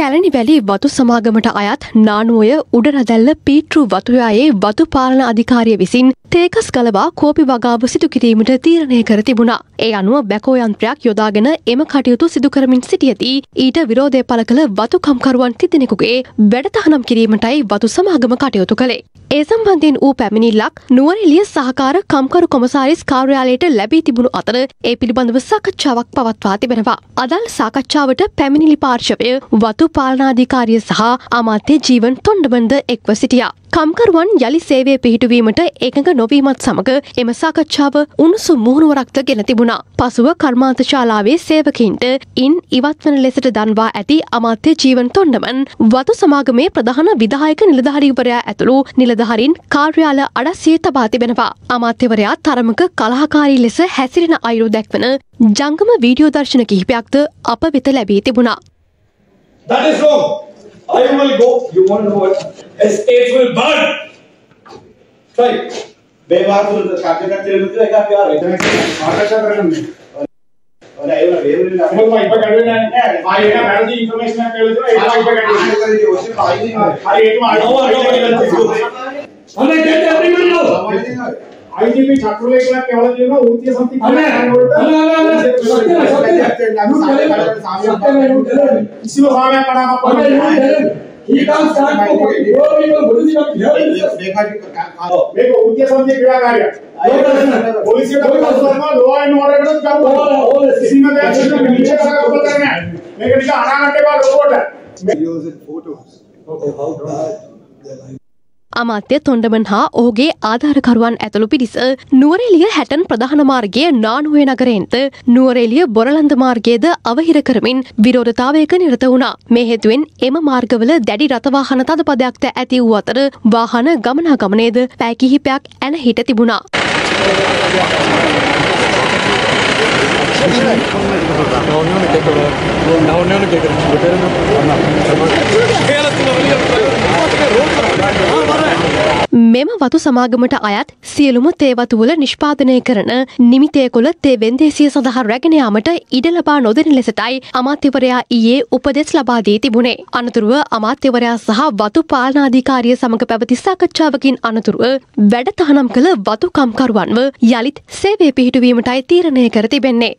කැලණි වැලි වතු සමාගමට අයත් නානුවය උඩරදැල්ල පීට්රු වතුයායේ වතු පාලන අධිකාරිය විසින් තේකස් ගලවා කෝපි වගාව සිදු කිරීමට තීරණය කර තිබුණා. ඒ අනුව බැකෝ යන්ත්‍රයක් යොදාගෙන එම කටයුතු සිදු කරමින් සිටියදී ඊට විරෝධය පළ කළ වතු කම්කරුවන් තිදෙනෙකුගේ වැඩතහනම් කිරීමටයි වතු සමාගම කටයුතු කළේ. ඒ සම්බන්ධයෙන් වූ පැමිණිල්ලක් නුවරඑළිය සහකාර කම්කරු කොමසාරිස් කාර්යාලයට ලැබී තිබුණු අතර ඒ පිළිබඳව සාකච්ඡාවක් පවත්වා තිබෙනවා. අදල් සාකච්ඡාවට පැමිණිලි පාර්ශවය වතු පාලනාධිකාරිය සහ අමාත්‍ය ජීවන් තොණ්ඩමන්ද එක්ව සිටියා. කම්කරුවන් යළි සේවය පිහිටුවීමට එකඟ නොවීමත් සමග එම සාකච්ඡාව උණුසු මුහුණුවරක්ද ගෙන තිබුණා. පසුව කර්මාන්ත ශාලාවේ සේවකින්ට ඉන් ඉවත්වන ලෙසට දන්වා ඇති අමාත්‍ය ජීවන් තොණ්ඩමන් වතු සමාගමේ ප්‍රධාන විදායක නිලධාරීවරයා ඇතුළු නිලධහරින් කාර්යාල අඩස්සිය තබා තිබෙනවා. අමාත්‍යවරයා තරමක කලහකාරී ලෙස හැසිරෙන අයුරු දැක්වන ජංගම වීඩියෝ දර්ශන කිහිපයක්ද අප වෙත ලැබී තිබුණා. That is wrong. I will go. want to know what estates will burn. Right. ಬೇವಾದ್ರು ಶಾಂತಿ ಕಟ್ಟಿರೋದು ಈಗ ಪ್ಯಾರ ಐಜಿಪಿ ಚಕ್ರಲೇಖನ ಕೇವಲ ಜೀವನ ಉದ್ಯ ಸಂತಿ ಶಿವಸ್ವಾಮಿ ಕಡಾಮ He can't start for it. No, people, what is it? देखो उनके समझे क्रिया कार्य। पुलिस का फर्मा लॉ एंड ऑर्डर का काम हो इसी में मैं नीचे का कपल करना है। लेकिन इसका आधा घंटे बाद रिपोर्ट है। Use it photos okay how does අමාත්‍ය තොන්ඩමන් හා ඔහුගේ ආධාරකරුවන් ඇතුළු පිරිස නුවරෙලිය හැටන් ප්‍රධාන මාර්ගය නානුවේ නගරෙන්ද නුවරෙලිය බොරලන්ද මාර්ගයේද අවහිර කරමින් විරෝධතාවයක නිරත වුණා. මේ හේතුවෙන් එම මාර්ගවල දැඩි රථවාහන තදපදයක්ද ඇති වූ අතර වාහන ගමනාගමනයේද පැය කිහිපයක් ඇන හිට තිබුණා. මෙම වතු සමාගමට අයත් සියලුම තේවතුවල නිෂ්පාදනය කරන නිමිතයකොල තේ වෙන්දේසිය සඳහා රැගෙන යාමට ඉඩ ලබා නොදෙන ලෙසටයි අමාත්‍යවරයා ඊයේ උපදෙස් ලබා දී තිබුණේ. අනතුරුව අමාත්‍යවරයා සහ වතු පාලනාධිකාරිය සමග පැවති සාකච්ඡාවකින් අනතුරුව වැඩ තහනම් කළ වතු කම්කරුවන්ව යළිත් සේවය පිහිටුවීමටයි තීරණය කර තිබෙන්නේ.